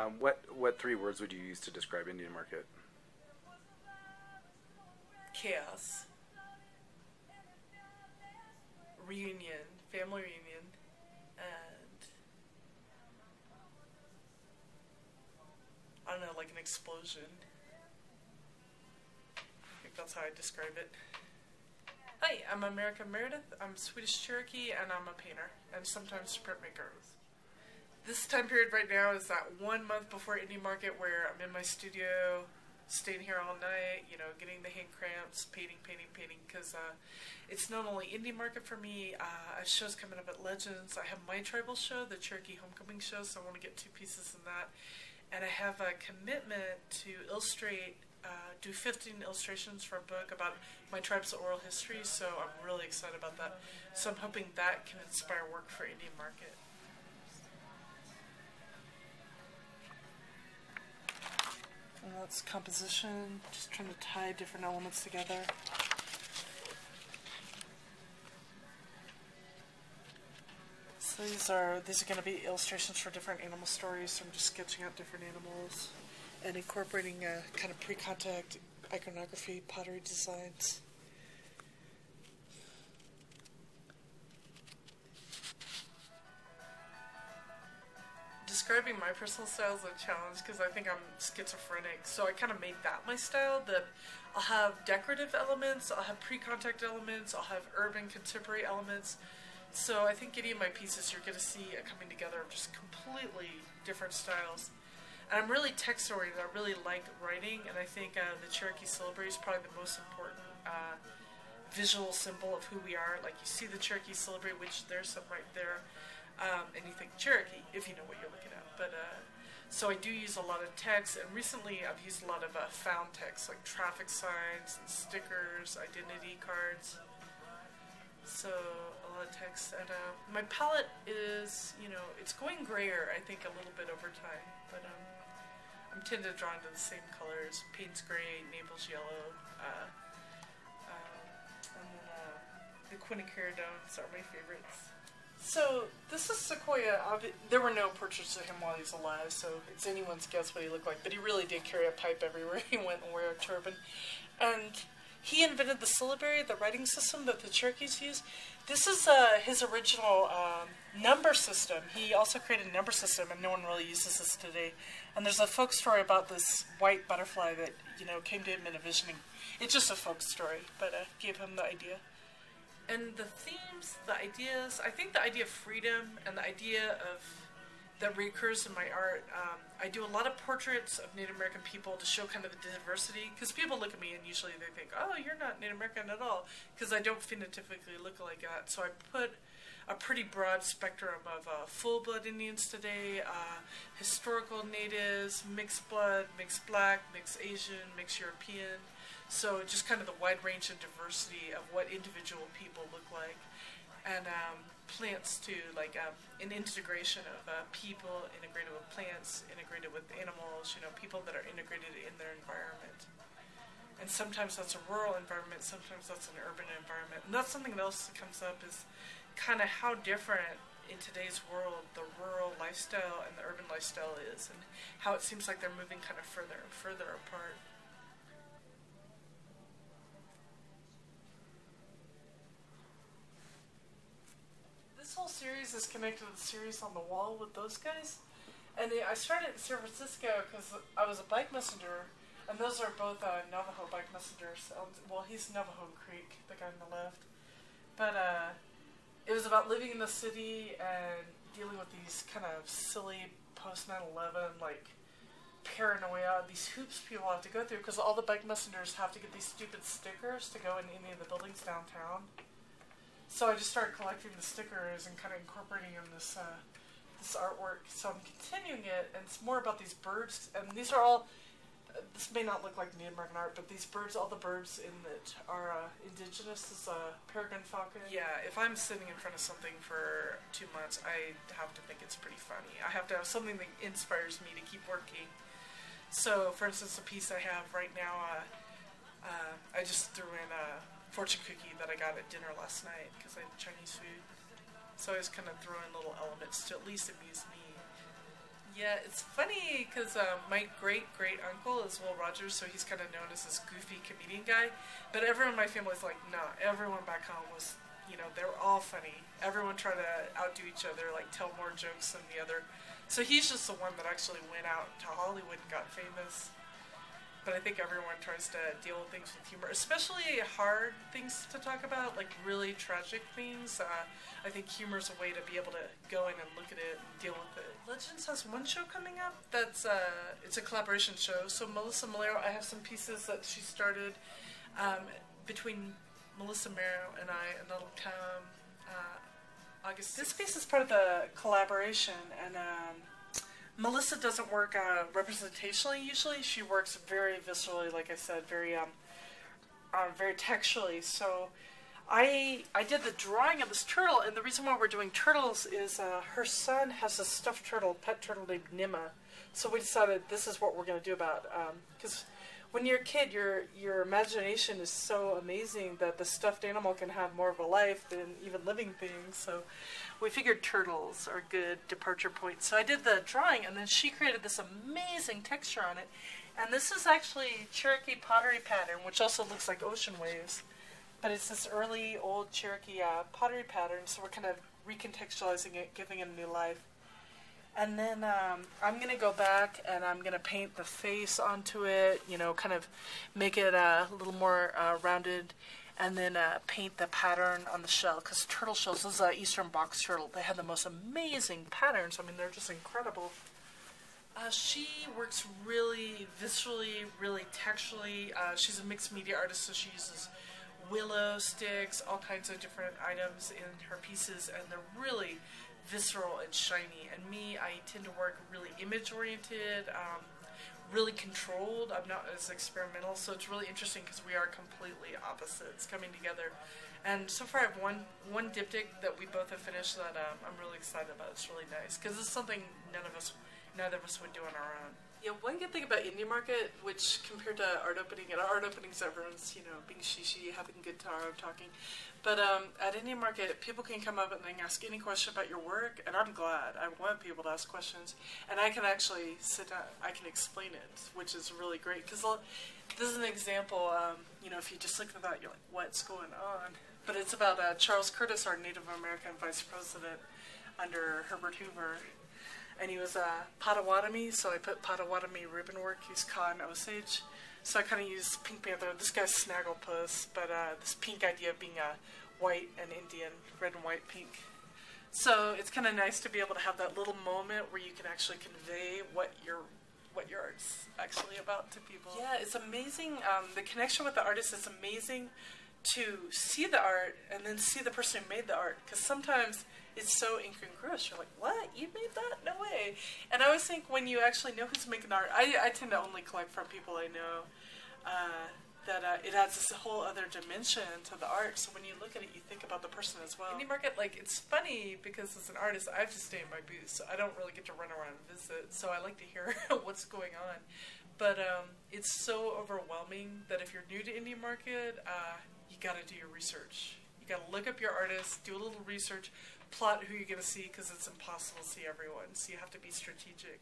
Um, what what three words would you use to describe Indian market? Chaos. Reunion, family reunion, and I don't know, like an explosion. I think that's how I describe it. Hi, I'm America Meredith. I'm Swedish Cherokee, and I'm a painter and sometimes printmaker. This time period right now is that one month before indie market where I'm in my studio, staying here all night, you know, getting the hand cramps, painting, painting, painting, because uh, it's not only indie market for me. Uh, I have shows coming up at Legends. I have my tribal show, the Cherokee Homecoming show, so I want to get two pieces in that. And I have a commitment to illustrate, uh, do 15 illustrations for a book about my tribe's oral history, so I'm really excited about that. So I'm hoping that can inspire work for indie market. That's composition, just trying to tie different elements together. So these are these are going to be illustrations for different animal stories. So I'm just sketching out different animals and incorporating uh, kind of pre-contact iconography, pottery designs. Describing my personal style is a challenge because I think I'm schizophrenic. So I kind of made that my style. That I'll have decorative elements, I'll have pre-contact elements, I'll have urban contemporary elements. So I think any of my pieces you're going to see a coming together of just completely different styles. And I'm really text oriented. I really like writing, and I think uh, the Cherokee Syllabary is probably the most important uh, visual symbol of who we are. Like you see the Cherokee Syllabary, which there's some right there um, and you think Cherokee, if you know what you're looking at. But uh, so I do use a lot of text, and recently I've used a lot of uh, found text, like traffic signs and stickers, identity cards. So a lot of text, and uh, my palette is, you know, it's going grayer. I think a little bit over time, but um, I'm tend to draw into the same colors: Payne's gray, Naples yellow, uh, um, and then uh, the quinacridones are my favorites. So this is Sequoyah. There were no portraits of him while he's alive, so it's anyone's guess what he looked like. But he really did carry a pipe everywhere he went and wear a turban. And he invented the syllabary, the writing system that the Cherokees use. This is uh, his original um, number system. He also created a number system, and no one really uses this today. And there's a folk story about this white butterfly that you know came to him in a visioning. It's just a folk story, but uh, gave him the idea and the themes, the ideas, I think the idea of freedom and the idea of that recurs in my art. Um, I do a lot of portraits of Native American people to show kind of the diversity because people look at me and usually they think, "Oh, you're not Native American at all," because I don't phenotypically look like that. So I put a pretty broad spectrum of uh, full blood Indians today, uh, historical natives, mixed blood, mixed black, mixed Asian, mixed European. So just kind of the wide range and diversity of what individual people look like, and um, plants too, like um, an integration of uh, people integrated with plants, integrated with animals. You know, people that are integrated in their environment. And sometimes that's a rural environment, sometimes that's an urban environment. And that's something else that comes up is kind of how different in today's world the rural lifestyle and the urban lifestyle is, and how it seems like they're moving kind of further and further apart. this whole series is connected to the series on the wall with those guys. And I started in San Francisco because I was a bike messenger, and those are both uh, Navajo bike messengers. Um, well, he's Navajo Creek, the guy on the left. But uh, was about living in the city and dealing with these kind of silly post 9 11, like paranoia, these hoops people have to go through because all the bike messengers have to get these stupid stickers to go in any of the buildings downtown. So I just started collecting the stickers and kind of incorporating in this uh, this artwork. So I'm continuing it, and it's more about these birds. And these are all. Uh, this may not look like Native American art, but these birds, all the birds in it are uh, indigenous. Is a peregrine falcon. Yeah, if I'm sitting in front of something for two months, I have to think it's pretty funny. I have to have something that inspires me to keep working. So, for instance, a piece I have right now, uh, uh I just threw in a fortune cookie that I got at dinner last night because I had Chinese food. So I was kind of throwing little elements to at least amuse me. Yeah, it's funny because um, my great great uncle is Will Rogers, so he's kind of known as this goofy comedian guy. But everyone in my family is like, nah. Everyone back home was, you know, they were all funny. Everyone tried to outdo each other, like tell more jokes than the other. So he's just the one that actually went out to Hollywood and got famous. But I think everyone tries to deal with things with humor, especially hard things to talk about, like really tragic things. Uh, I think humor is a way to be able to go in and look at it and deal with it. Legends has one show coming up that's uh, it's a collaboration show. So Melissa Melero, I have some pieces that she started um, between Melissa Melero and I, and that'll come uh, August. This piece is part of the collaboration, and um, Melissa doesn't work uh, representationally usually. She works very viscerally, like I said, very um, uh, very textually. So I I did the drawing of this turtle, and the reason why we're doing turtles is uh, her son has a stuffed turtle, pet turtle named Nima. So we decided this is what we're going to do about because. Um, when you're a kid, your your imagination is so amazing that the stuffed animal can have more of a life than even living things. So we figured turtles are good departure points. So I did the drawing, and then she created this amazing texture on it. And this is actually Cherokee pottery pattern, which also looks like ocean waves. But it's this early old Cherokee uh, pottery pattern, so we're kind of recontextualizing it, giving it a new life. And then um, I'm going to go back and I'm going to paint the face onto it, you know, kind of make it uh, a little more uh, rounded and then uh, paint the pattern on the shell because turtle shells this is an eastern box turtle. They have the most amazing patterns. I mean they're just incredible. Uh, she works really viscerally really texturally. Uh, she's a mixed media artist so she uses willow sticks all kinds of different items in her pieces and they're really visceral and shiny and me i tend to work really image oriented um, really controlled. I'm not as experimental, so it's really interesting because we are completely opposites coming together. And so far, I have one one diptych that we both have finished that um, I'm really excited about. It's really nice because it's something none of us, neither of us would do on our own. Yeah, one good thing about indie market, which compared to art opening, at art openings everyone's you know being shishi, having good time, talking, but um, at indie market, people can come up and ask any question about your work, and I'm glad. I want people to ask questions, and I can actually sit down, I can explain it, which is really great. Because this is an example. Um, you know, if you just look at that, you're like, what's going on? But it's about uh, Charles Curtis, our Native American vice president under Herbert Hoover and he was a Potawatomi, so I put Potawatomi ribbon work. He's Kaw Osage. So I kind of used Pink Panther. This guy's Snagglepuss, but uh, this pink idea of being a white and Indian, red and white pink. So it's kind of nice to be able to have that little moment where you can actually convey what your what your art's actually about to people. Yeah, it's amazing. Um, the connection with the artist is amazing to see the art and then see the person who made the art because sometimes it's so incongruous. You're like, what? You made that? No way. And I always think when you actually know who's making art, I, I tend to only collect from people I know, uh, that uh, it adds this whole other dimension to the art. So when you look at it, you think about the person as well. Indie market, like, it's funny because as an artist, I have to stay in my booth, so I don't really get to run around and visit. So I like to hear what's going on. But um, it's so overwhelming that if you're new to indie market, uh, you got to do your research. You got to look up your artists, do a little research, plot who you're going to see because it's impossible to see everyone. So you have to be strategic.